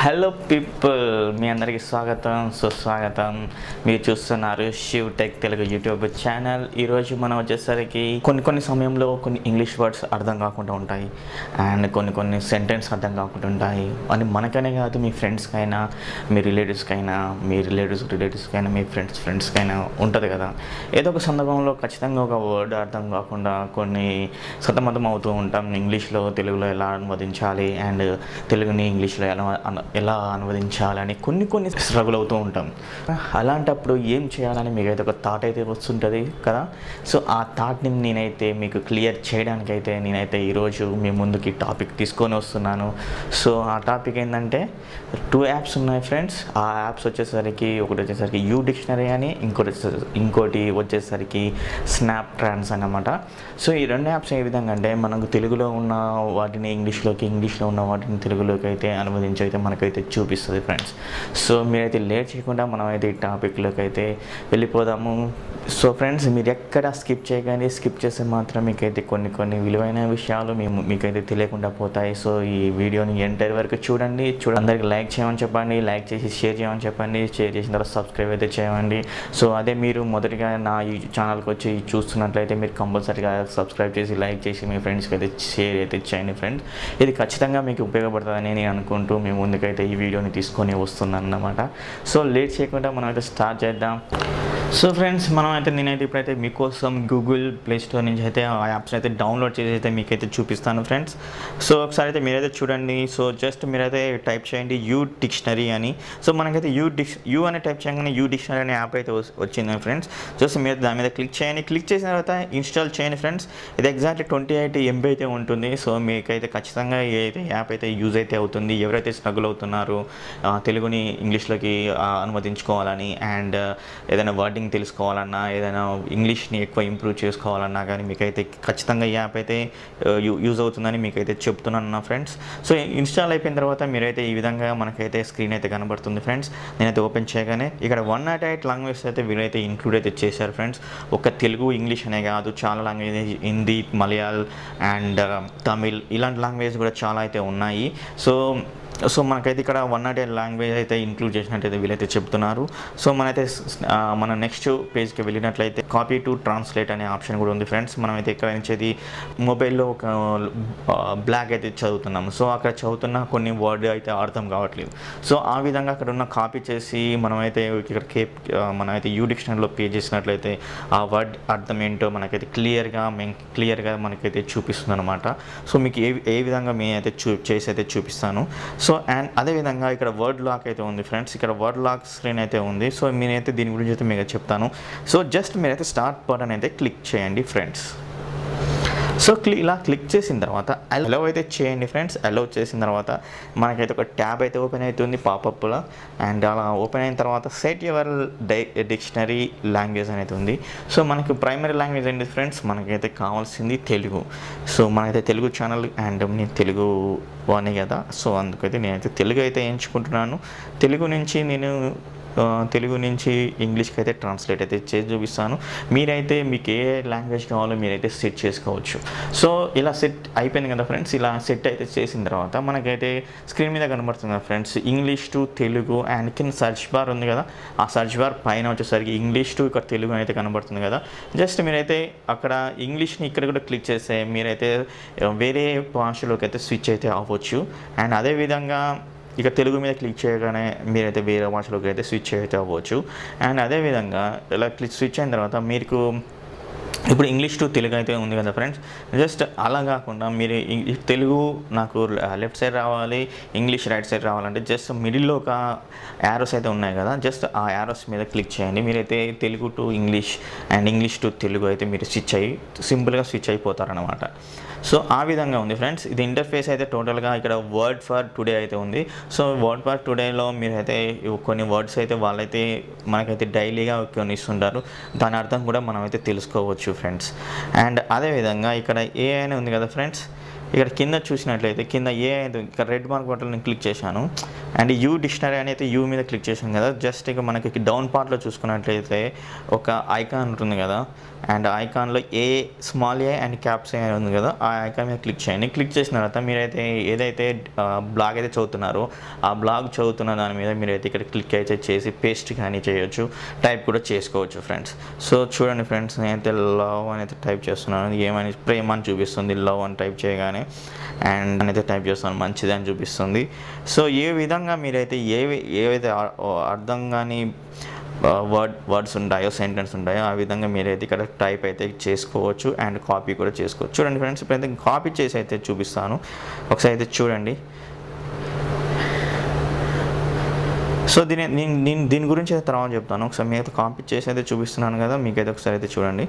Hello people మీ అందరికీ స్వాగతం సుస్వాగతం. మీరు చూస్తున్నారు Shiv tech Telugu YouTube channel ఈరోజు మనం వచ్చేసరికి కొన్ని కొన్ని సమయంలో కొన్ని ఇంగ్లీష్ వర్డ్స్ అర్థం కాకుండా ఉంటాయి. అండ్ కొన్ని కొన్ని సెంటెన్స్ అర్థం కాకుండా ఉంటాయి. అని మనకనే కాదు మీ ఫ్రెండ్స్కైనా మీ రిలేటివ్స్కైనా మీ రిలేటివ్స్ రిలేటివ్స్కైనా మీ ఫ్రెండ్స్ ఫ్రెండ్స్కైనా ఉంటుంది కదా. ఏదో ఒక సందర్భంలో ఖచ్చితంగా ఒక వర్డ్ అర్థం కాకుండా కొన్ని సతమతం అవుతూ ఉంటాం ఇంగ్లీష్లో తెలుగులో ఎలా అనువదించాలి? అండ్ తెలుగుని ఇంగ్లీష్లో ఎలా ఎలా అనువదించాలని కొన్ని కొన్ని స్ట్రగుల్ అవుతూ ఉంటాం. అలాంటప్పుడు ఏం చేయాలని మీకు అయితే ఒక థాట్ అయితే వస్తుంటుంది కదా? సో ఆ థాట్ని నేనైతే మీకు క్లియర్ చేయడానికైతే నేనైతే ఈరోజు మీ ముందుకి టాపిక్ తీసుకొని వస్తున్నాను. సో ఆ టాపిక్ ఏంటంటే టూ యాప్స్ ఉన్నాయి ఫ్రెండ్స్ ఆ యాప్స్ వచ్చేసరికి ఒకటి వచ్చేసరికి యూ డిక్షనరీ అని ఇంకోటి ఇంకోటి వచ్చేసరికి స్నాప్ ట్రాన్స్ అన్నమాట. సో ఈ రెండు యాప్స్ ఏ విధంగా అంటే మనకు తెలుగులో ఉన్న వాటిని ఇంగ్లీష్లోకి ఇంగ్లీష్లో ఉన్న వాటిని తెలుగులోకి అయితే అనువదించి అయితే మనకైతే చూపిస్తుంది ఫ్రెండ్స్ సో మీరైతే లేట్ చేయకుండా మనమైతే ఈ టాపిక్లోకి అయితే వెళ్ళిపోదాము. సో ఫ్రెండ్స్ మీరు ఎక్కడ స్కిప్ చేయకండి. స్కిప్ చేస్తే మాత్రం మీకైతే కొన్ని కొన్ని విలువైన విషయాలు మేము మీకైతే తెలియకుండా పోతాయి. సో ఈ వీడియోని ఎంటర్ వరకు చూడండి. చూడ అందరికి లైక్ చేయమని చెప్పండి. లైక్ చేసి షేర్ చేయమని చెప్పండి. షేర్ చేసిన తర్వాత సబ్స్క్రైబ్ అయితే చేయండి సో అదే మీరు మొదటిగా నా ఈ ఛానల్కి వచ్చి చూస్తున్నట్లయితే మీరు కంపల్సరీగా సబ్స్క్రైబ్ చేసి లైక్ చేసి మీ ఫ్రెండ్స్కి అయితే షేర్ అయితే చేయండి ఫ్రెండ్స్ ఇది ఖచ్చితంగా మీకు ఉపయోగపడుతుందని నేను అనుకుంటూ మేము ముందుకైతే అయితే ఈ వీడియోని తీసుకొని వస్తున్నాను అన్నమాట సో లేట్ చేయకుండా మనం అయితే స్టార్ట్ చేద్దాం. సో ఫ్రెండ్స్ మనం అయితే నేనైతే ఇప్పుడైతే మీకోసం గూగుల్ ప్లే స్టోర్ నుంచి అయితే ఆ యాప్స్ అయితే డౌన్లోడ్ చేసి అయితే మీకైతే చూపిస్తాను ఫ్రెండ్స్. సో ఒకసారి అయితే మీరైతే చూడండి. సో జస్ట్ మీరైతే టైప్ చేయండి యూ డిక్షనరీ అని. సో మనకైతే యూ డిక్ష యూ అనే టైప్ చేయగానే యూ డిక్షనరీ అనే యాప్ అయితే వచ్చింది ఫ్రెండ్స్. జస్ట్ మీరు దాని మీద క్లిక్ చేయండి. క్లిక్ చేసిన తర్వాత ఇన్స్టాల్ చేయండి ఫ్రెండ్స్. ఇది ఎగ్జాక్ట్లీ ట్వంటీ ఎయిట్ ఎంబీ అయితే ఉంటుంది. సో మీకైతే ఖచ్చితంగా ఏదైతే అయితే యాప్ అయితే యూజ్ అయితే అవుతుంది ఎవరైతే స్ట్రగుల్ అవుతున్నారో తెలుగుని ఇంగ్లీష్లోకి అనుమతించుకోవాలని అండ్ ఏదైనా వర్డింగ్ తెలుసుకోవాలన్నా ఏదైనా ఇంగ్లీష్ని ఎక్కువ ఇంప్రూవ్ చేసుకోవాలన్నా కానీ మీకైతే ఖచ్చితంగా ఈ యాప్ అయితే uh, యూ యూజ్ అవుతుందని మీకైతే చెప్తున్నాను నా ఫ్రెండ్స్ సో ఇన్స్టాల్ అయిపోయిన తర్వాత మీరైతే ఈ విధంగా మనకైతే స్క్రీన్ అయితే కనబడుతుంది ఫ్రెండ్స్ నేనైతే ఓపెన్ చేయగానే ఇక్కడ వన్ నాట్ ఎయిట్ లాంగ్వేజ్ అయితే వీరైతే ఇంక్లూడ్ అయితే చేశారు ఫ్రెండ్స్ ఒక తెలుగు ఇంగ్లీష్ అనే కాదు చాలా లాంగ్వేజ్ హిందీ మలయాళ్ అండ్ తమిళ్ ఇలాంటి లాంగ్వేజ్ కూడా చాలా అయితే ఉన్నాయి. సో సో మనకైతే ఇక్కడ వన్ నాట్ ఎయిట్ లాంగ్వేజ్ అయితే ఇంక్లూడ్ చేసినట్టయితే వీళ్ళైతే చెప్తున్నారు. సో మనైతే మన నెక్స్ట్ పేజ్కి వెళ్ళినట్లయితే కాపీ టు ట్రాన్స్లేట్ అనే ఆప్షన్ కూడా ఉంది ఫ్రెండ్స్ మనమైతే ఇక్కడ నుంచి అది మొబైల్లో ఒక బ్లాక్ అయితే చదువుతున్నాం. సో అక్కడ చదువుతున్న కొన్ని వర్డ్ అయితే అర్థం కావట్లేదు. సో ఆ విధంగా అక్కడ ఉన్న కాపీ చేసి మనమైతే ఇక్కడ కేప్ మనమైతే యూ డిక్షనరీలో పే చేసినట్లయితే ఆ వర్డ్ అర్థం ఏంటో మనకైతే క్లియర్గా మేము క్లియర్గా మనకైతే చూపిస్తుంది అనమాట సో మీకు ఏ ఏ విధంగా మేము అయితే చూ చేసి అయితే చూపిస్తాను. సో సో అండ్ అదేవిధంగా ఇక్కడ వర్డ్ లాక్ అయితే ఉంది ఫ్రెండ్స్ ఇక్కడ వర్డ్ లాక్ స్క్రీన్ అయితే ఉంది. సో నేనైతే దీని గురించి అయితే మీకు చెప్తాను. సో జస్ట్ మీరైతే స్టార్ట్ బటన్ అయితే క్లిక్ చేయండి ఫ్రెండ్స్ సో క్లి ఇలా క్లిక్ చేసిన తర్వాత అలో అయితే చేయండి ఫ్రెండ్స్. అలో చేసిన తర్వాత మనకైతే ఒక ట్యాబ్ అయితే ఓపెన్ అవుతుంది పాపప్లో అండ్ అలా ఓపెన్ అయిన తర్వాత సెట్ యువర్ డై డిక్షనరీ లాంగ్వేజ్ అనేది ఉంది. సో మనకు ప్రైమరీ లాంగ్వేజ్ ఏంటి ఫ్రెండ్స్? మనకైతే కావాల్సింది తెలుగు. సో మనకైతే తెలుగు ఛానల్ అండ్ నేను తెలుగు వాణి కదా. సో అందుకైతే నేనైతే తెలుగు అయితే ఎంచుకుంటున్నాను. తెలుగు నుంచి నేను తెలుగు నుంచి ఇంగ్లీష్కి అయితే ట్రాన్స్లేట్ అయితే చేసి చూపిస్తాను. మీరైతే మీకు ఏ లాంగ్వేజ్ కావాలో మీరైతే సెట్ చేసుకోవచ్చు. సో ఇలా సెట్ అయిపోయింది కదా ఫ్రెండ్స్ ఇలా సెట్ అయితే చేసిన తర్వాత మనకైతే స్క్రీన్ మీద కనబడుతుంది కదా friends English to Telugu and కింద సర్చ్ బార్ ఉంది కదా? ఆ సర్చ్ బార్ పైన వచ్చేసరికి ఇంగ్లీష్ టు ఇక్కడ తెలుగు అయితే కనబడుతుంది కదా? జస్ట్ మీరైతే అక్కడ ఇంగ్లీష్ని ఇక్కడ కూడా క్లిక్ చేస్తే మీరైతే వేరే భాషలోకి అయితే స్విచ్ అయితే అవ్వచ్చు. అండ్ అదేవిధంగా ఇక తెలుగు మీద క్లిక్ చేయగానే మీరైతే వేరే భాషలోకి అయితే స్విచ్ అయితే అవ్వచ్చు. అండ్ అదేవిధంగా ఇలా క్లిక్ స్విచ్ అయిన తర్వాత మీకు ఇప్పుడు ఇంగ్లీష్ టు తెలుగు అయితే ఉంది కదా ఫ్రెండ్స్. జస్ట్ అలా కాకుండా మీరు తెలుగు నాకు లెఫ్ట్ సైడ్ రావాలి ఇంగ్లీష్ రైట్ సైడ్ రావాలంటే జస్ట్ మిడిల్లో ఒక యారోస్ అయితే ఉన్నాయి కదా జస్ట్ ఆ యారోస్ మీద క్లిక్ చేయండి. మీరైతే Telugu to English and English to Telugu అయితే మీరు స్విచ్ అయ్యి సింపుల్గా స్విచ్ అయిపోతారనమాట సో ఆ విధంగా ఉంది ఫ్రెండ్స్. ఇది ఇంటర్ఫేస్ అయితే టోటల్గా ఇక్కడ వర్డ్ ఫర్ టుడే అయితే ఉంది. సో వర్డ్ ఫర్ టుడేలో మీరు అయితే కొన్ని వర్డ్స్ అయితే వాళ్ళైతే మనకైతే డైలీగా కొన్ని ఇస్తుంటారు దాని అర్థం కూడా మనం అయితే తెలుసుకోవచ్చు. ఫ్రెండ్స్ అండ్ అదేవిధంగా ఇక్కడ ఏ అని ఉంది కదా ఫ్రెండ్స్ ఇక్కడ కింద చూసినట్లయితే కింద ఏ అయితే ఇక్కడ రెడ్ మార్క్ బటన్ నేను క్లిక్ చేశాను. అండ్ యూ డిక్షనరీ అని అయితే యూ మీద క్లిక్ చేశాను కదా. జస్ట్ ఇక మనకి డౌన్ పార్ట్లో చూసుకున్నట్లయితే ఒక ఐకాన్ ఉంటుంది కదా. And ఐకాన్లో A small A and caps A ఉంది కదా. ఆ ఐకాన్ మీద క్లిక్ చేయండి. క్లిక్ చేసిన తర్వాత మీరైతే ఏదైతే బ్లాగ్ అయితే చదువుతున్నారో ఆ బ్లాగ్ చదువుతున్న దాని మీద మీరైతే ఇక్కడ క్లిక్ అయితే చేసి పేస్ట్ కానీ చేయొచ్చు. టైప్ కూడా చేసుకోవచ్చు ఫ్రెండ్స్ సో చూడండి ఫ్రెండ్స్ నేనైతే లవ్ అని అయితే టైప్ చేస్తున్నాను. ఏమని ప్రేమ అని చూపిస్తుంది. లవ్ అని టైప్ చేయగానే అండ్ నేనైతే టైప్ చేస్తాను. మంచిది అని చూపిస్తుంది. సో ఏ విధంగా మీరైతే ఏవి ఏవైతే అర్థం కానీ వర్డ్ వర్డ్స్ ఉంటాయో సెంటెన్స్ ఉంటాయో ఆ విధంగా మీరైతే ఇక్కడ టైప్ అయితే చేసుకోవచ్చు అండ్ కాపీ కూడా చేసుకోవచ్చు. చూడండి ఫ్రెండ్స్ ఇప్పుడైతే కాపీ చేసి అయితే చూపిస్తాను. ఒకసారి అయితే చూడండి. సో దీని నేను నేను దీని గురించి అయితే తర్వాత చెప్తాను. ఒకసారి మీరైతే కాపీ చేసి అయితే చూపిస్తున్నాను కదా మీకైతే ఒకసారి అయితే చూడండి.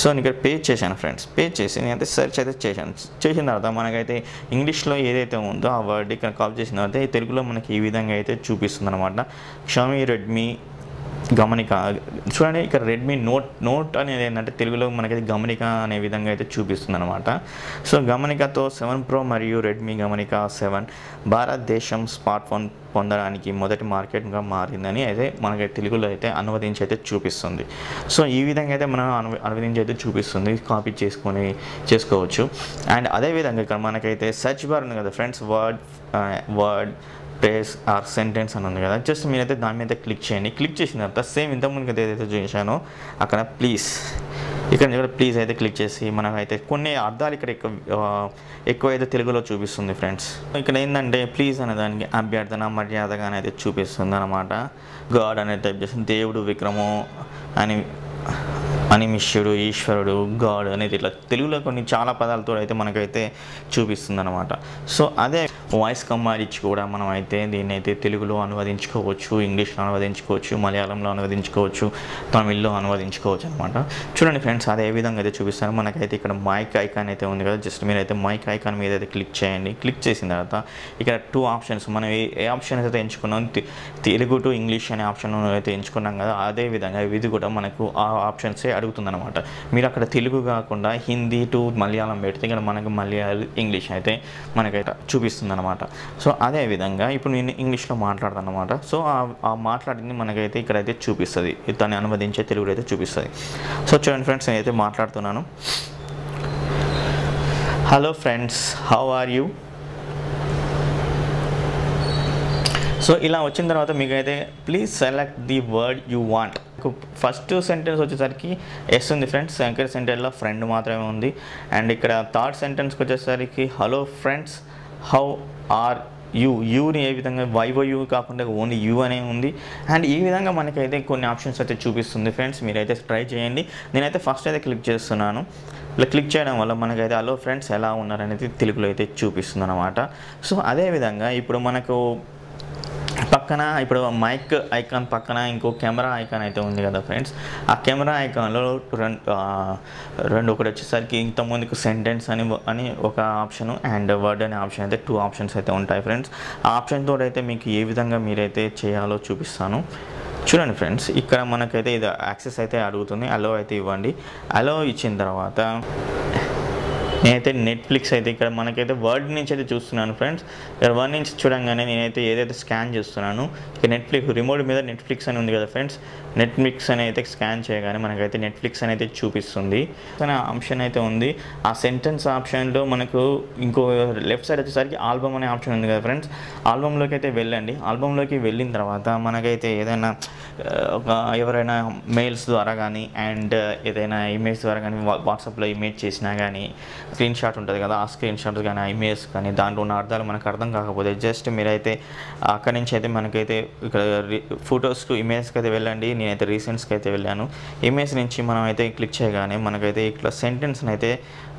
సో నేను ఇక్కడ పేజ్ చేశాను ఫ్రెండ్స్. పేజ్ చేసి నేనైతే సెర్చ్ అయితే చేశాను. చేసిన తర్వాత మనకైతే ఇంగ్లీష్లో ఏదైతే ఉందో ఆ వర్డ్ ఇక్కడ కాపీ చేసిన తర్వాత తెలుగులో మనకి ఈ విధంగా అయితే చూపిస్తుంది అనమాట షామీ రెడ్మీ గమనిక చూడండి ఇక్కడ రెడ్మీ నోట్ నోట్ అనేది ఏంటంటే తెలుగులో మనకైతే గమనిక అనే విధంగా అయితే చూపిస్తుంది అనమాట సో గమనికతో సెవెన్ ప్రో మరియు రెడ్మీ గమనిక సెవెన్ భారతదేశం స్మార్ట్ ఫోన్ పొందడానికి మొదటి మార్కెట్గా మారిందని అయితే మనకి తెలుగులో అయితే అనువదించి అయితే చూపిస్తుంది. సో ఈ విధంగా అయితే మనం అను అనువదించి అయితే చూపిస్తుంది. కాపీ చేసుకొని చేసుకోవచ్చు. అండ్ అదేవిధంగా ఇక్కడ మనకైతే సెర్చ్ బార్ ఉంది కదా friends word word phrase or sentence అని ఉంది కదా. జస్ట్ మీరైతే దాని మీద క్లిక్ చేయండి. క్లిక్ చేసిన తర్వాత సేమ్ ఇంతకుముందు ఏదైతే చూసానో అక్కడ ప్లీజ్ ఇక్కడ ఇక్కడ ప్లీజ్ అయితే క్లిక్ చేసి మనకైతే కొన్ని అర్థాలు ఇక్కడ ఎక్కువ ఎక్కువ అయితే తెలుగులో చూపిస్తుంది ఫ్రెండ్స్ ఇక్కడ ఏంటంటే ప్లీజ్ అనే దానికి అభ్యర్థన మర్యాదగానే అయితే చూపిస్తుంది అనమాట గాడ్ అనేది టైప్ చేస్తుంది. దేవుడు విక్రము అని అనిమిష్యుడు ఈశ్వరుడు గాడ్ అనేది ఇట్లా తెలుగులో కొన్ని చాలా పదాలతో అయితే మనకైతే చూపిస్తుంది అనమాట సో అదే వాయిస్ కమాండ్ ఇచ్చి కూడా మనం అయితే దీన్ని అయితే తెలుగులో అనువదించుకోవచ్చు ఇంగ్లీష్లో అనువదించుకోవచ్చు మలయాళంలో అనువదించుకోవచ్చు తమిళ్ళో అనువదించుకోవచ్చు అనమాట చూడండి ఫ్రెండ్స్ అదే విధంగా అయితే చూపిస్తాను. మనకైతే ఇక్కడ మైక్ ఐకాన్ అయితే ఉంది కదా. జస్ట్ మీరు అయితే మైక్ ఐకాన్ మీద అయితే క్లిక్ చేయండి. క్లిక్ చేసిన తర్వాత ఇక్కడ టూ ఆప్షన్స్ మనం ఏ ఏ ఆప్షన్ అయితే ఎంచుకున్నాం తెలుగు టు ఇంగ్లీష్ అనే ఆప్షన్ అయితే ఎంచుకున్నాం కదా అదే విధంగా ఇది కూడా మనకు ఆ ఆప్షన్సే అడుగుతుందన్నమాట. మీరు అక్కడ తెలుగు కాకుండా హిందీ టు మలయాళం పెడితే ఇక్కడ మనకు మలయాళం ఇంగ్లీష్ అయితే మనకైతే చూపిస్తుంది అనమాట. సో అదే విధంగా ఇప్పుడు నేను ఇంగ్లీష్లో మాట్లాడతాను అనమాట. సో ఆ- మాట్లాడింది మనకైతే ఇక్కడైతే చూపిస్తుంది. దాన్ని అనువదించే తెలుగులో అయితే చూపిస్తుంది. సో చూడండి ఫ్రెండ్స్ నేనైతే మాట్లాడుతున్నాను. Hello friends how are you so ఇలా వచ్చిన తర్వాత మీకు అయితే please select the word you want first sentence వచ్చేసరికి ఎస్ ఉంది ఫ్రెండ్స్ సెకండ్ సెంటెన్స్లో ఫ్రెండ్ మాత్రమే ఉంది. అండ్ ఇక్కడ థర్డ్ సెంటెన్స్కి వచ్చేసరికి hello friends how are you యూని ఏ విధంగా వైవో యూ కాకుండా ఓన్లీ యూ అనే ఉంది. అండ్ ఈ విధంగా మనకైతే కొన్ని ఆప్షన్స్ అయితే చూపిస్తుంది ఫ్రెండ్స్. మీరైతే ట్రై చేయండి. నేనైతే ఫస్ట్ అయితే క్లిక్ చేస్తున్నాను. ఇలా క్లిక్ చేయడం వల్ల మనకైతే హలో ఫ్రెండ్స్ ఎలా ఉన్నారనేది తెలుగులో అయితే చూపిస్తుంది అనమాట సో అదేవిధంగా ఇప్పుడు మనకు పక్కన ఇప్పుడు మైక్ ఐకాన్ పక్కన ఇంకో కెమెరా ఐకాన్ అయితే ఉంది కదా ఫ్రెండ్స్. ఆ కెమెరా ఐకాన్లో రెండు రెండు ఒకటి వచ్చేసరికి ఇంతకుముందుకు సెంటెన్స్ అని అని ఒక ఆప్షన్ అండ్ వర్డ్ అనే ఆప్షన్ అయితే టూ ఆప్షన్స్ అయితే ఉంటాయి ఫ్రెండ్స్. ఆ ఆప్షన్ తోటి అయితే మీకు ఏ విధంగా మీరైతే చేయాలో చూపిస్తాను. చూడండి ఫ్రెండ్స్ ఇక్కడ మనకైతే ఇది యాక్సెస్ అయితే అడుగుతుంది అలో అయితే ఇవ్వండి. అలో ఇచ్చిన తర్వాత నేనైతే నెట్ఫ్లిక్స్ అయితే ఇక్కడ మనకైతే వర్డ్ నుంచి అయితే చూస్తున్నాను ఫ్రెండ్స్ ఇక్కడ వర్డ్ నుంచి చూడంగానే నేనైతే ఏదైతే స్కాన్ చేస్తున్నాను ఇక నెట్ఫ్లిక్స్ రిమోట్ మీద నెట్ఫ్లిక్స్ అని ఉంది కదా ఫ్రెండ్స్ నెట్ఫ్లిక్స్ అని అయితే స్కాన్ చేయగానే మనకైతే నెట్ఫ్లిక్స్ అని అయితే చూపిస్తుంది. అనే ఆప్షన్ అయితే ఉంది. ఆ సెంటెన్స్ ఆప్షన్లో మనకు ఇంకో లెఫ్ట్ సైడ్ వచ్చేసరికి ఆల్బమ్ అనే ఆప్షన్ ఉంది కదా ఫ్రెండ్స్ ఆల్బంలోకి అయితే వెళ్ళండి. ఆల్బంలోకి వెళ్ళిన తర్వాత మనకైతే ఏదైనా ఒక ఎవరైనా మెయిల్స్ ద్వారా కానీ అండ్ ఏదైనా ఇమేజ్ ద్వారా కానీ వాట్సాప్లో ఇమేజ్ చేసినా కానీ స్క్రీన్ షాట్ ఉంటుంది కదా ఆ స్క్రీన్ షాట్ కానీ ఆ ఇమేజ్ కానీ దాంట్లో ఉన్న అర్థాలు మనకు అర్థం కాకపోతే జస్ట్ మీరైతే అక్కడి నుంచి అయితే మనకైతే ఇక్కడ ఫొటోస్కు ఇమేజ్కి అయితే వెళ్ళండి. నేనైతే రీసెంట్స్కి అయితే వెళ్ళాను. ఇమేజ్ నుంచి మనం అయితే క్లిక్ చేయగానే మనకైతే ఇట్లా సెంటెన్స్ని అయితే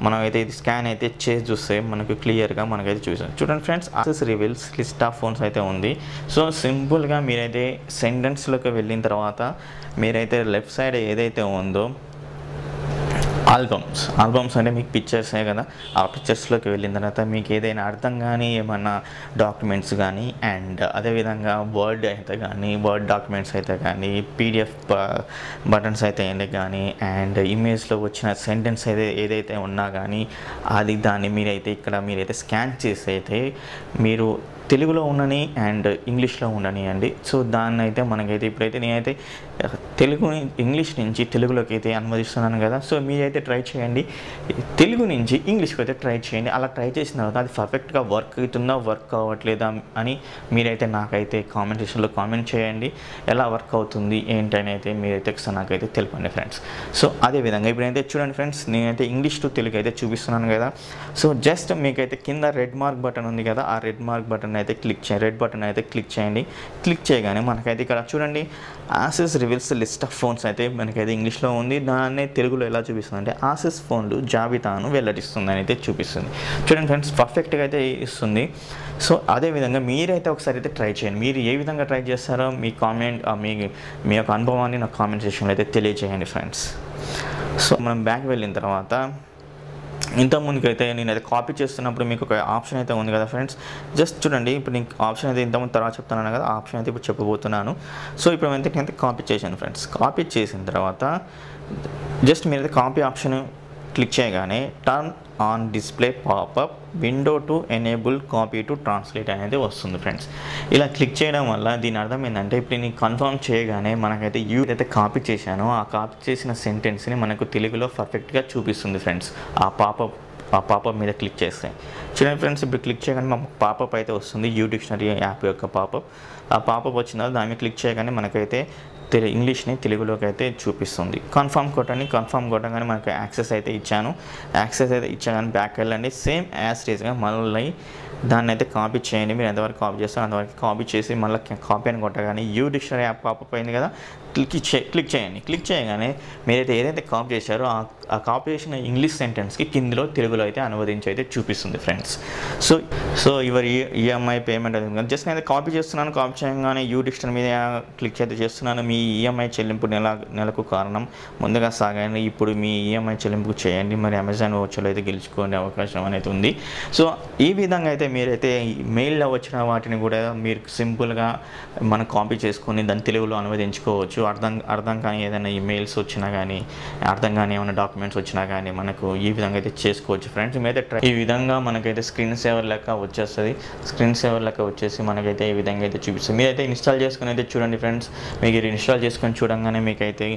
మనం అయితే ఇది స్కాన్ అయితే చేసి చూస్తే మనకు క్లియర్గా మనకైతే చూసాం చూడండి friends Asus reveals list of phones అయితే ఉంది. సో సింపుల్గా మీరైతే సెంటెన్స్లోకి వెళ్ళిన తర్వాత మీరైతే లెఫ్ట్ సైడ్ ఏదైతే ఉందో ఆల్బమ్స్ ఆల్బమ్స్ అంటే మీకు పిక్చర్సే కదా? ఆ పిక్చర్స్లోకి వెళ్ళిన తర్వాత మీకు ఏదైనా అర్థం కానీ ఏమన్నా డాక్యుమెంట్స్ కానీ అండ్ అదేవిధంగా వర్డ్ అయితే కానీ వర్డ్ డాక్యుమెంట్స్ అయితే కానీ పీడిఎఫ్ బటన్స్ అయితే కానీ అండ్ ఇమేజ్లో వచ్చిన సెంటెన్స్ అయితే ఏదైతే ఉన్నా కానీ అది దాన్ని మీరైతే ఇక్కడ మీరైతే స్కాన్ చేసి అయితే మీరు తెలుగులో ఉండని అండ్ ఇంగ్లీష్లో ఉండని అండి. సో దాన్ని అయితే మనకైతే ఇప్పుడైతే నేనైతే తెలుగు ఇంగ్లీష్ నుంచి తెలుగులోకి అయితే అనువదిస్తున్నాను కదా. సో మీరైతే ట్రై చేయండి. తెలుగు నుంచి ఇంగ్లీష్కి అయితే ట్రై చేయండి. అలా ట్రై చేసిన తర్వాత అది పర్ఫెక్ట్గా వర్క్ అవుతుందా వర్క్ అవ్వట్లేదా అని మీరైతే నాకైతే కామెంట్ సెక్షన్లో కామెంట్ చేయండి. ఎలా వర్క్ అవుతుంది ఏంటని అయితే మీరైతే ఒకసారి నాకైతే తెలిపండి ఫ్రెండ్స్. సో అదేవిధంగా ఇప్పుడైతే చూడండి ఫ్రెండ్స్ నేనైతే ఇంగ్లీష్ టు తెలుగు అయితే చూపిస్తున్నాను కదా. సో జస్ట్ మీకైతే కింద రెడ్ మార్క్ బటన్ ఉంది కదా ఆ రెడ్ మార్క్ బటన్ అయితే క్లిక్ చేయండి. రెడ్ బటన్ అయితే క్లిక్ చేయండి. క్లిక్ చేయగానే మనకైతే ఇక్కడ చూడండి Asus reveals list of phones అయితే మనకైతే ఇంగ్లీష్లో ఉంది. దాన్నే తెలుగులో ఎలా చూపిస్తుంది అంటే ఆసెస్ ఫోన్లు జాబితాను వెల్లడిస్తుంది అని అయితే చూపిస్తుంది. చూడండి ఫ్రెండ్స్ పర్ఫెక్ట్గా అయితే ఇస్తుంది. సో అదేవిధంగా మీరైతే ఒకసారి అయితే ట్రై చేయండి. మీరు ఏ విధంగా ట్రై చేస్తారో మీ కామెంట్ మీ మీ యొక్క అనుభవాన్ని నాకు కామెంట్ సెక్షన్లో అయితే తెలియజేయండి ఫ్రెండ్స్ సో మనం బ్యాక్ వెళ్ళిన తర్వాత ఇంత అయితే నేను అయితే కాపీ చేస్తున్నప్పుడు మీకు ఒక ఆప్షన్ అయితే ఉంది కదా ఫ్రెండ్స్ జస్ట్ చూడండి ఇప్పుడు నేను ఆప్షన్ అయితే ఇంతకుముందు తర్వాత చెప్తున్నాను కదా ఆప్షన్ అయితే ఇప్పుడు చెప్పబోతున్నాను. సో ఇప్పుడు అయితే నేనైతే కాపీ చేశాను ఫ్రెండ్స్ కాపీ చేసిన తర్వాత జస్ట్ మీరైతే కాపీ ఆప్షన్ క్లిక్ చేయగానే turn on display popup window to enable copy to translate అనేది వస్తుంది ఫ్రెండ్స్ ఇలా క్లిక్ చేయడం వల్ల దీని అర్థం ఏంటంటే ఇప్పుడు నేను కన్ఫర్మ్ చేయగానే మనకైతే యూ అయితే కాపీ చేశానో. ఆ కాపీ చేసిన సెంటెన్స్ని మనకు తెలుగులో పర్ఫెక్ట్గా చూపిస్తుంది ఫ్రెండ్స్ ఆ పాపప్ ఆ పాపప్ మీద క్లిక్ చేస్తే. చూడండి ఫ్రెండ్స్ ఇప్పుడు క్లిక్ చేయగానే మా పాపప్ అయితే వస్తుంది. యూ డిక్షనరీ యాప్ యొక్క పాపప్ ఆ పాపప్ వచ్చిన తర్వాత దాని మీద క్లిక్ చేయగానే మనకైతే తెలు ఇంగ్లీష్ని తెలుగులోకి అయితే చూపిస్తుంది. కన్ఫర్మ్ కొట్టండి కన్ఫర్మ్ కొట్టగానే మనకు యాక్సెస్ అయితే ఇచ్చాను. యాక్సెస్ అయితే ఇచ్చాను బ్యాక్ వెళ్ళండి. సేమ్ యాజ్ రీజ్గా మళ్ళీ దాన్ని అయితే కాపీ చేయండి. మీరు ఎంతవరకు కాపీ చేస్తారో అంతవరకు కాపీ చేసి మళ్ళీ కాపీ అని కొట్టగానే యూ డిక్షనరీ యాప్ పాపప్ అయింది కదా క్లిక్ చే క్లిక్ చేయండి. క్లిక్ చేయగానే మీరైతే ఏదైతే కాపీ చేశారో ఆ ఆ కాపీ చేసిన ఇంగ్లీష్ సెంటెన్స్కి కిందిలో తెలుగులో అయితే అనువదించి అయితే చూపిస్తుంది ఫ్రెండ్స్ సో సో ఇవర్ ఈఎంఐ పేమెంట్ అనేది జస్ట్ నేను కాపీ చేస్తున్నాను కాపీ చేయగానే యూ డిక్షనరీ మీద క్లిక్ అయితే చేస్తున్నాను. మీ ఈఎంఐ చెల్లింపు నెల నెలకు కారణం ముందుగా సాగండి. ఇప్పుడు మీ ఈఎంఐ చెల్లింపు చేయండి. మరి అమెజాన్ వచ్చలో అయితే గెలుచుకునే అవకాశం అనేది ఉంది. సో ఈ విధంగా అయితే మీరైతే మెయిల్లో వచ్చిన వాటిని కూడా మీరు సింపుల్గా మనం కాపీ చేసుకొని దాన్ని తెలుగులో అనువదించుకోవచ్చు. అర్థం అర్థం కానీ ఏదైనా ఈమెయిల్స్ వచ్చినా కానీ అర్థం కానీ ఏమైనా డాక్యుమెంట్స్ వచ్చినా కానీ మనకు ఈ విధంగా అయితే చేసుకోవచ్చు. ఫ్రెండ్స్ మీరైతే ట్రై ఈ విధంగా మనకైతే స్క్రీన్ సేవర్ లెక్క వచ్చేస్తుంది. స్క్రీన్ సేవర్ లెక్క వచ్చేసి మనకైతే ఈ విధంగా అయితే చూపిస్తుంది. మీరైతే ఇన్స్టాల్ చేసుకుని అయితే చూడండి ఫ్రెండ్స్. మీకు ఇన్స్టాల్ చేసుకొని చూడంగానే మీకైతే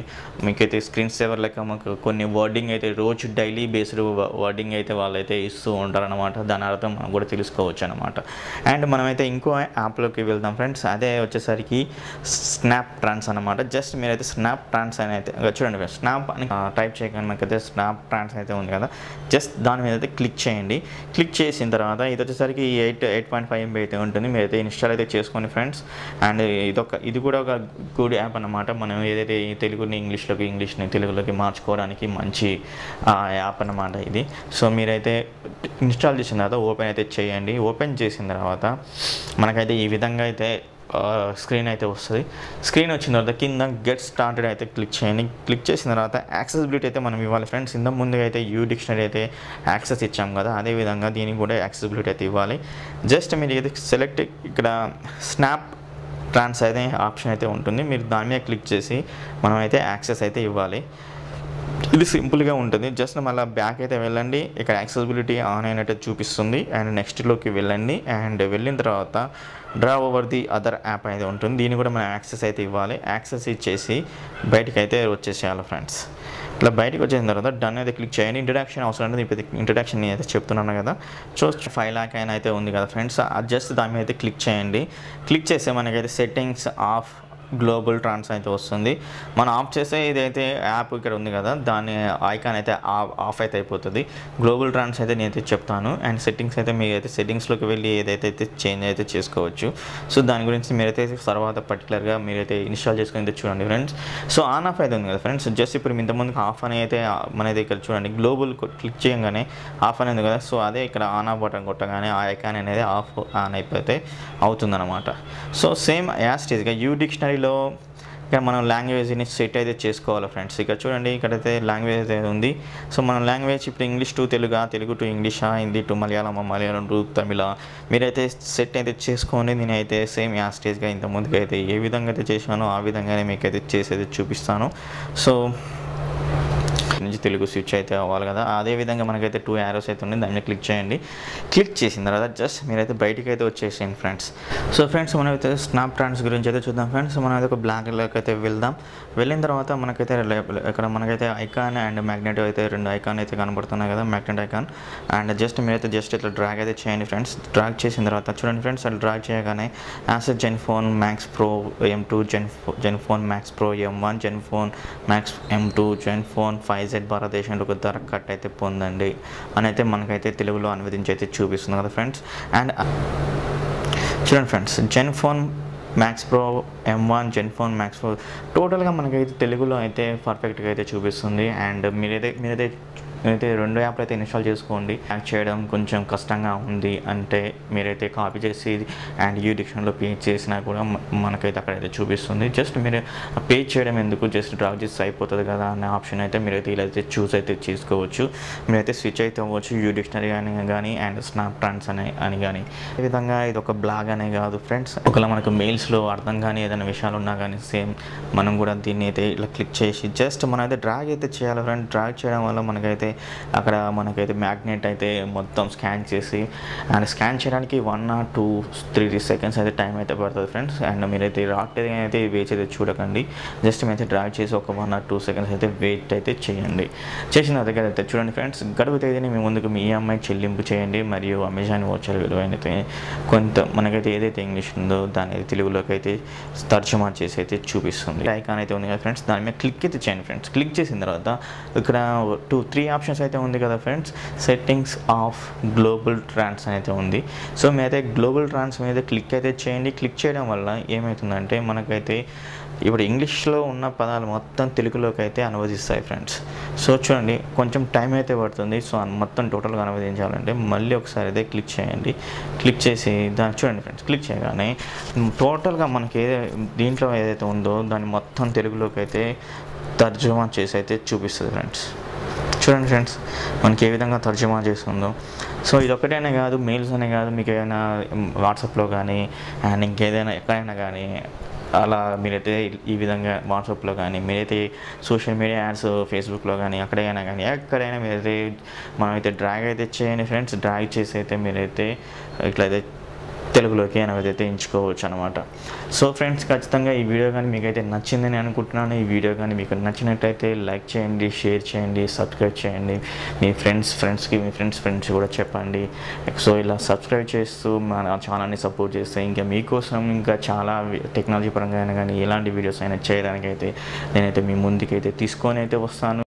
మీకైతే స్క్రీన్ సేవర్ లెక్క మాకు కొన్ని వర్డింగ్ అయితే రోజు డైలీ బేస్డ్ వర్డింగ్ అయితే వాళ్ళైతే ఇస్తూ ఉంటారనమాట దాని అర్థం మనం కూడా తెలుసుకోవచ్చు అనమాట అండ్ మనమైతే ఇంకో యాప్లోకి వెళ్దాం ఫ్రెండ్స్. అదే వచ్చేసరికి స్నాప్ ట్రాన్స్ అనమాట జస్ట్ మీరైతే స్నాప్ ట్రాన్స్ అని అయితే చూడండి స్నాప్ అని టైప్ చేయగానే లేకపోతే స్నాప్ ట్రాన్స్ అయితే ఉంది కదా. జస్ట్ దాని మీద అయితే క్లిక్ చేయండి. క్లిక్ చేసిన తర్వాత ఇది వచ్చేసరికి eight eight point five MB అయితే ఉంటుంది. మీరైతే ఇన్స్టాల్ అయితే చేసుకోండి ఫ్రెండ్స్. అండ్ ఇదొక ఇది కూడా ఒక గుడ్ యాప్ అనమాట మనం ఏదైతే తెలుగుని ఇంగ్లీష్లోకి ఇంగ్లీష్ని తెలుగులోకి మార్చుకోవడానికి మంచి యాప్ అనమాట ఇది. సో మీరైతే ఇన్స్టాల్ చేసిన తర్వాత ఓపెన్ అయితే చేయండి. ఓపెన్ చేసిన తర్వాత మనకైతే ఈ విధంగా అయితే స్క్రీన్ అయితే వస్తుంది. స్క్రీన్ వచ్చిన తర్వాత కింద గెట్ స్టార్టెడ్ అయితే క్లిక్ చేయండి. క్లిక్ చేసిన తర్వాత యాక్సెసిబిలిటీ అయితే మనం ఇవ్వాలి. ఫ్రెండ్స్ ఇంత ముందుగా అయితే యూ డిక్షనరీ అయితే యాక్సెస్ ఇచ్చాం కదా అదేవిధంగా దీనికి కూడా యాక్సెసిబిలిటీ అయితే ఇవ్వాలి. జస్ట్ మీరు అయితే సెలెక్ట్ ఇక్కడ స్నాప్ ట్రాన్స్ అయితే ఆప్షన్ అయితే ఉంటుంది. మీరు దాని మీద క్లిక్ చేసి మనం అయితే యాక్సెస్ అయితే ఇవ్వాలి. ఇది సింపుల్గా ఉంటుంది. జస్ట్ మళ్ళీ బ్యాక్ అయితే వెళ్ళండి. ఇక్కడ యాక్సెసిబిలిటీ ఆన్ అయినట్టు చూపిస్తుంది. అండ్ నెక్స్ట్లోకి వెళ్ళండి. అండ్ వెళ్ళిన తర్వాత draw over the other app అయితే ఉంటుంది. దీన్ని కూడా మనం యాక్సెస్ అయితే ఇవ్వాలి. యాక్సెస్ ఇచ్చేసి బయటికి అయితే వచ్చేసేయాలి ఫ్రెండ్స్. ఇట్లా బయటకు వచ్చిన తర్వాత డన్ అయితే క్లిక్ చేయండి. ఇంట్రడక్షన్ అవసరం లేదు. ఇప్పుడు ఇంట్రడక్షన్ నేను అయితే చెప్తున్నాను కదా. సో ఫైవ్ ల్యాక్ అయినా అయితే ఉంది కదా ఫ్రెండ్స్. జస్ట్ దాని మీద అయితే క్లిక్ చేయండి. క్లిక్ చేస్తే మనకైతే సెట్టింగ్స్ ఆఫ్ గ్లోబల్ ట్రాన్స్ అయితే వస్తుంది. మనం ఆఫ్ చేస్తే ఇదైతే యాప్ ఇక్కడ ఉంది కదా దాని ఐకాన్ అయితే ఆఫ్ అయితే అయిపోతుంది. గ్లోబల్ ట్రాన్స్ అయితే నేనైతే చెప్తాను. అండ్ సెట్టింగ్స్ అయితే మీరు అయితే సెట్టింగ్స్లోకి వెళ్ళి ఏదైతే అయితే చేంజ్ అయితే చేసుకోవచ్చు. సో దాని గురించి మీరైతే తర్వాత పర్టికులర్గా మీరైతే ఇన్స్టాల్ చేసుకుని అయితే చూడండి ఫ్రెండ్స్. సో ఆన్ ఆఫ్ అయితే ఉంది కదా ఫ్రెండ్స్. జస్ట్ ఇప్పుడు ఇంతకుముందుకు ఆఫ్ అని అయితే మనైతే ఇక్కడ చూడండి. గ్లోబల్ క్లిక్ చేయగానే ఆఫ్ అని ఉంది కదా. సో అదే ఇక్కడ ఆన్ ఆఫ్ బటన్ కొట్టగానే ఆ ఐకాన్ అనేది ఆఫ్ ఆన్ అయిపోతే అవుతుందన్నమాట. So same as U dictionary డిక్షనరీలో ఇక్కడ మనం లాంగ్వేజ్ని సెట్ అయితే చేసుకోవాలి ఫ్రెండ్స్. ఇక్కడ చూడండి ఇక్కడైతే లాంగ్వేజ్ అయితే ఉంది. సో మనం లాంగ్వేజ్ ఇప్పుడు English to Telugu Telugu to ఇంగ్లీషా Hindi to Malayalam Malayalam to Tamil. మీరైతే సెట్ అయితే చేసుకోండి. నేనైతే సేమ్ యా స్టేజ్గా ఇంత అయితే ఏ విధంగా అయితే చేశానో ఆ విధంగానే మీకైతే చేసేది చూపిస్తాను. సో నుంచి తెలుగు స్విచ్ అయితే అవ్వాలి కదా. అదే విధంగా మనకైతే టూ యారోస్ అయితే ఉన్నాయి. దాన్ని క్లిక్ చేయండి. క్లిక్ చేసిన తర్వాత జస్ట్ మీరైతే బయటికి అయితే వచ్చేసేయండి ఫ్రెండ్స్ సో ఫ్రెండ్స్ మనమైతే స్నాప్ ట్రాన్స్ గురించి అయితే చూద్దాం. ఫ్రెండ్స్ మనం అయితే ఒక బ్లాక్లోకి అయితే వెళ్దాం. వెళ్ళిన తర్వాత మనకైతే ఇక్కడ మనకైతే ఐకాన్ అండ్ మ్యాగ్నెట్ అయితే రెండు ఐకాన్ అయితే కనబడుతున్నాయి కదా మ్యాగ్నెట్ ఐకాన్ అండ్ జస్ట్ మీరైతే జస్ట్ ఇట్లా డ్రాగ్ అయితే చేయండి ఫ్రెండ్స్ డ్రాగ్ చేసిన తర్వాత చూడండి ఫ్రెండ్స్ అట్లా డ్రాగ్ చేయగానే Asus Zen phone Max Pro M two Zen Zen phone Max Pro M one Zen phone Max M two Zen phone five Z భారతదేశంలో ధర కట్ అయితే పొందండి. అని అయితే మనకైతే తెలుగులో అనువదించి అయితే చూపిస్తుంది కదా ఫ్రెండ్స్ అండ్ చూడండి friends Zen phone Max Pro M one Zen phone Max Pro టోటల్గా మనకైతే తెలుగులో అయితే పర్ఫెక్ట్గా అయితే చూపిస్తుంది. అండ్ మీరైతే మీరైతే అయితే రెండు యాప్లు అయితే ఇన్స్టాల్ చేసుకోండి. హ్యాక్ చేయడం కొంచెం కష్టంగా ఉంది. అంటే మీరైతే కాపీ చేసి అండ్ యూ డిక్షన్లో పే చేసినా కూడా మనకైతే అక్కడైతే చూపిస్తుంది. జస్ట్ మీరు పే చేయడం ఎందుకు? జస్ట్ డ్రా చేసి అయిపోతుంది కదా అనే ఆప్షన్ అయితే మీరైతే ఇలా అయితే చూస్ అయితే చేసుకోవచ్చు. మీరైతే స్విచ్ అయితే అవ్వచ్చు. యూ డిక్షనరీ అని కానీ అండ్ స్నాప్ ట్రాన్స్ అని అని కానీ ఈ విధంగా ఇది ఒక బ్లాగ్ అనే కాదు ఫ్రెండ్స్ ఒకవేళ మనకు మెయిల్స్లో అర్థం కానీ ఏదైనా విషయాలు ఉన్నా కానీ సేమ్ మనం కూడా దీన్ని అయితే ఇలా క్లిక్ చేసి జస్ట్ మనం అయితే డ్రాగ్ అయితే చేయాలి ఫ్రెండ్ డ్రాగ్ చేయడం వల్ల మనకైతే అక్కడ మనకైతే మ్యాగ్నెట్ అయితే మొత్తం స్కాన్ చేసి అండ్ స్కాన్ చేయడానికి one or two three seconds అయితే టైం అయితే పడుతుంది ఫ్రెండ్స్ అండ్ మీరైతే రావట్లేదు అయితే వేచి అయితే చూడకండి. జస్ట్ మీరైతే డ్రైవ్ చేసి ఒక వన్ ఆర్ టూ సెకండ్స్ అయితే వెయిట్ అయితే చేయండి. చేసిన దగ్గర అయితే చూడండి ఫ్రెండ్స్ గడువు తేదీని మీ ముందుకు మీ ఈఎంఐ చెల్లింపు చేయండి. మరియు అమెజాన్ వచ్చర్ విలువైనతే కొంత మనకైతే ఏదైతే ఇంగ్లీష్ ఉందో దాని అయితే తెలుగులోకి అయితే తర్జమా చేసి అయితే చూపిస్తుంది. ఐకాన్ అయితే ఉంది కదా ఫ్రెండ్స్ దాని మీద క్లిక్ అయితే చేయండి ఫ్రెండ్స్ క్లిక్ చేసిన తర్వాత ఇక్కడ టూ త్రీ ఆప్షన్స్ అయితే ఉంది కదా friends? Settings of global trans అయితే ఉంది. సో మీరైతే గ్లోబల్ ట్రాన్స్ మీద క్లిక్ అయితే చేయండి. క్లిక్ చేయడం వల్ల ఏమవుతుందంటే మనకైతే ఇప్పుడు ఇంగ్లీష్లో ఉన్న పదాలు మొత్తం తెలుగులోకి అయితే అనువదిస్తాయి ఫ్రెండ్స్. సో చూడండి కొంచెం టైం అయితే పడుతుంది. సో మొత్తం టోటల్గా అనువదించాలంటే మళ్ళీ ఒకసారి అయితే క్లిక్ చేయండి. క్లిక్ చేసి దాన్ని చూడండి ఫ్రెండ్స్ క్లిక్ చేయగానే టోటల్గా మనకి ఏదైతే దీంట్లో ఏదైతే ఉందో దాన్ని మొత్తం తెలుగులోకి అయితే తర్జుమా చేసి అయితే చూపిస్తుంది ఫ్రెండ్స్. చూడండి ఫ్రెండ్స్ మనకి ఏ విధంగా తర్జుమా చేస్తుందో. సో ఇది కాదు మెయిల్స్ అనే కాదు మీకు ఏదైనా వాట్సాప్లో కానీ అండ్ ఇంకేదైనా ఎక్కడైనా కానీ అలా మీరైతే ఈ విధంగా వాట్సాప్లో కానీ మీరైతే సోషల్ మీడియా యాడ్స్ ఫేస్బుక్లో కానీ అక్కడైనా కానీ ఎక్కడైనా మీరైతే మనమైతే డ్రాగ్ అయితే చేయండి ఫ్రెండ్స్ డ్రాగ్ చేసి అయితే మీరైతే ఇట్లయితే తెలుగులోకి అనేది అయితే ఎంచుకోవచ్చు అనమాట సో ఫ్రెండ్స్ ఖచ్చితంగా ఈ వీడియో కానీ మీకైతే నచ్చిందని అనుకుంటున్నాను. ఈ వీడియో కానీ మీకు నచ్చినట్టయితే లైక్ చేయండి షేర్ చేయండి సబ్స్క్రైబ్ చేయండి. మీ ఫ్రెండ్స్ ఫ్రెండ్స్కి మీ ఫ్రెండ్స్ ఫ్రెండ్స్ కూడా చెప్పండి. సో ఇలా సబ్స్క్రైబ్ చేస్తూ మన ఛానల్ని సపోర్ట్ చేస్తే ఇంకా మీకోసం ఇంకా చాలా టెక్నాలజీ పరంగా అయినా కానీ ఎలాంటి వీడియోస్ అయినా చేయడానికైతే నేనైతే మీ ముందుకైతే తీసుకొని అయితే వస్తాను.